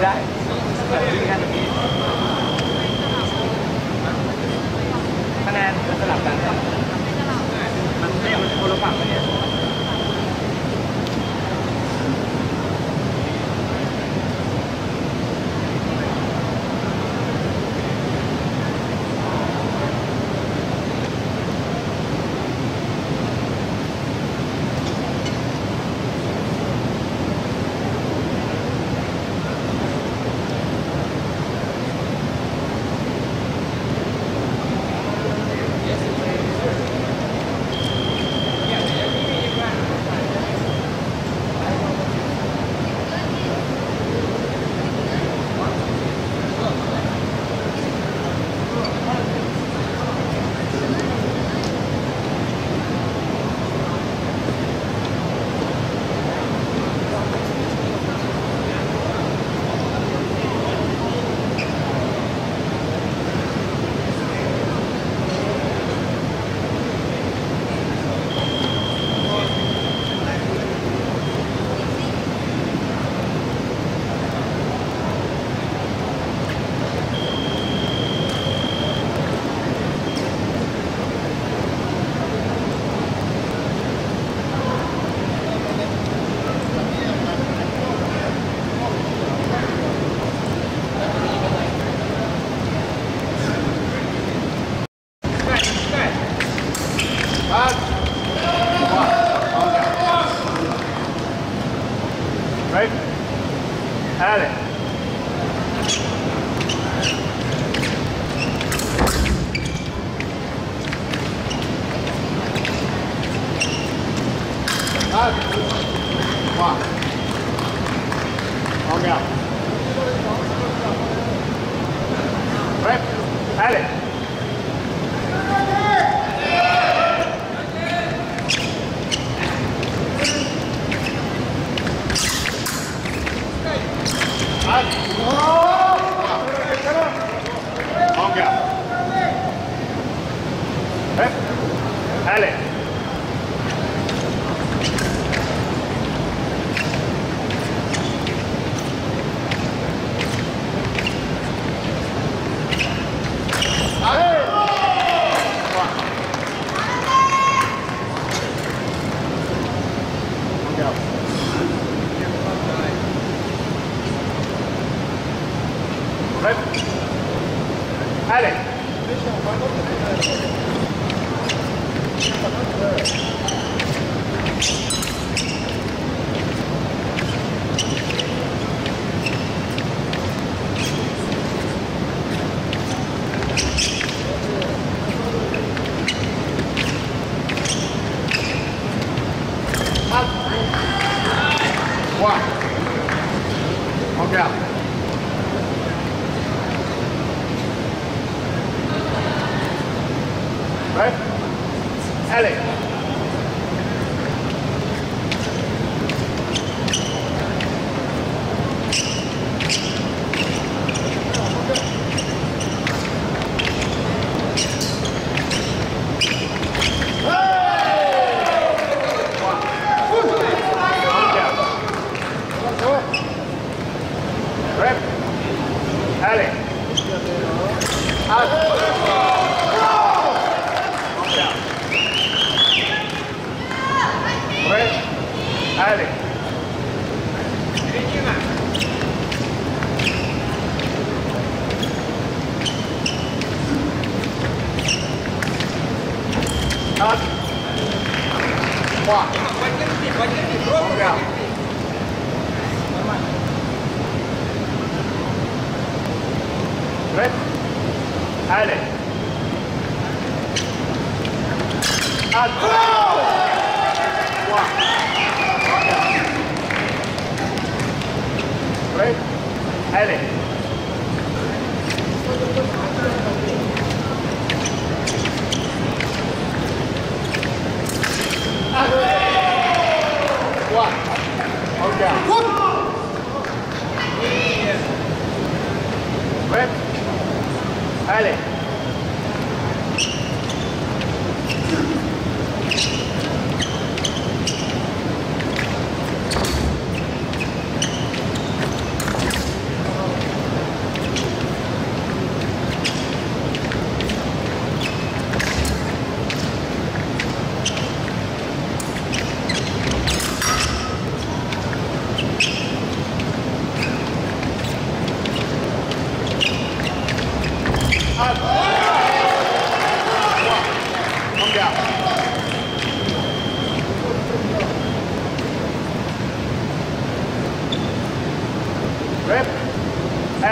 that. Right. Allez. Passe. Dale. Right? Allez. Long out. Red. Allez. And go! Dale.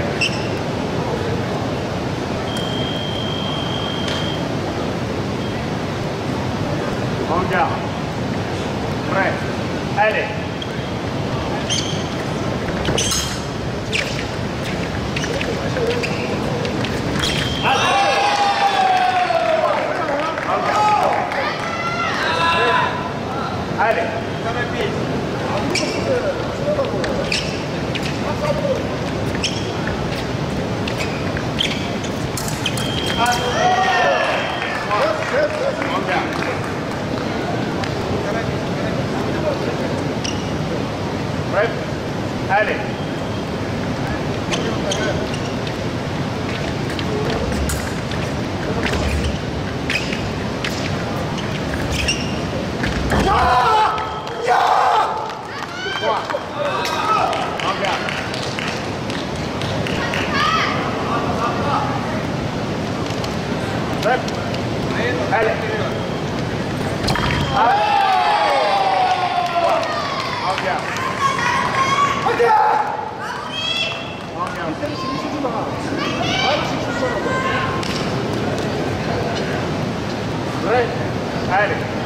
Red. Allez. Red. Allez.